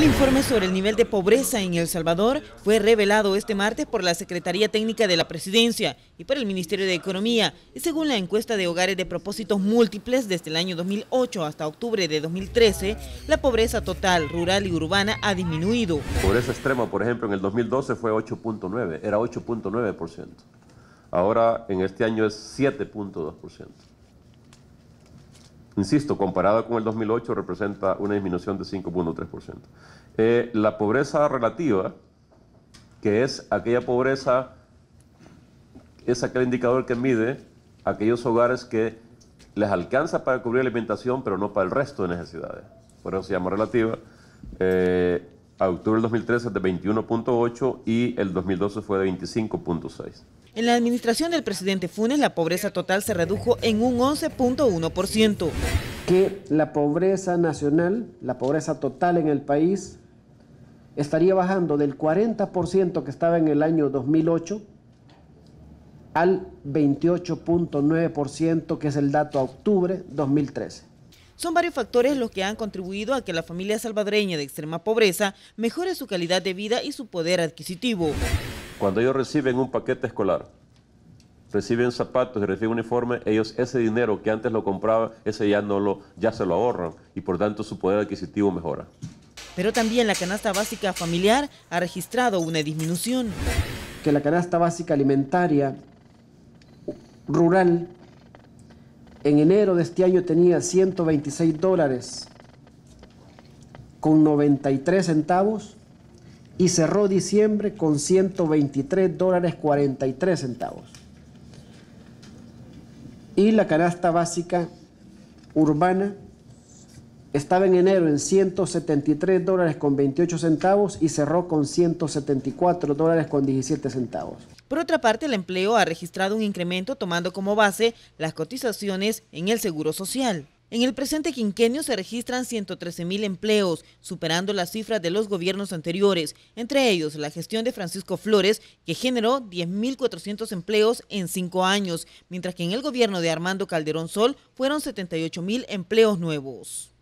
El informe sobre el nivel de pobreza en El Salvador fue revelado este martes por la Secretaría Técnica de la Presidencia y por el Ministerio de Economía. Y según la encuesta de hogares de propósitos múltiples desde el año 2008 hasta octubre de 2013, la pobreza total, rural y urbana ha disminuido. Pobreza extrema, por ejemplo, en el 2012 fue 8.9, era 8.9%. Ahora en este año es 7.2%. Insisto, comparado con el 2008 representa una disminución de 5.3%. Eh, la pobreza relativa, que es aquella pobreza, es aquel indicador que mide aquellos hogares que les alcanza para cubrir alimentación, pero no para el resto de necesidades. Por eso se llama relativa. Eh, a octubre del 2013 es de 21.8 y el 2012 fue de 25.6. En la administración del presidente Funes, la pobreza total se redujo en un 11.1%. Que la pobreza nacional, la pobreza total en el país, estaría bajando del 40% que estaba en el año 2008 al 28.9%, que es el dato a octubre 2013. Son varios factores los que han contribuido a que la familia salvadoreña de extrema pobreza mejore su calidad de vida y su poder adquisitivo. Cuando ellos reciben un paquete escolar, reciben zapatos y reciben uniforme, ellos ese dinero que antes lo compraban, ese ya no lo, ya se lo ahorran y por tanto su poder adquisitivo mejora. Pero también la canasta básica familiar ha registrado una disminución. Que la canasta básica alimentaria rural en enero de este año tenía 126 dólares con 93 centavos y cerró diciembre con 123 dólares 43 centavos. Y la canasta básica urbana estaba en enero en 173 dólares con 28 centavos y cerró con 174 dólares con 17 centavos. Por otra parte, el empleo ha registrado un incremento tomando como base las cotizaciones en el Seguro Social. En el presente quinquenio se registran 113 mil empleos, superando las cifras de los gobiernos anteriores, entre ellos la gestión de Francisco Flores, que generó 10.400 empleos en cinco años, mientras que en el gobierno de Armando Calderón Sol fueron 78 mil empleos nuevos.